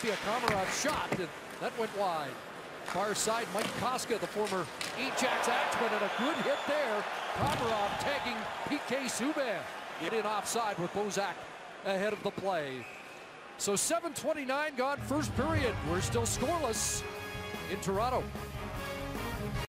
Sophia Komarov shot, and that went wide. Far side, Mike Kostka, the former Ajax Axman, and a good hit there. Komarov tagging PK Subban. Get in offside with Bozak ahead of the play. So 7.29 gone first period. We're still scoreless in Toronto.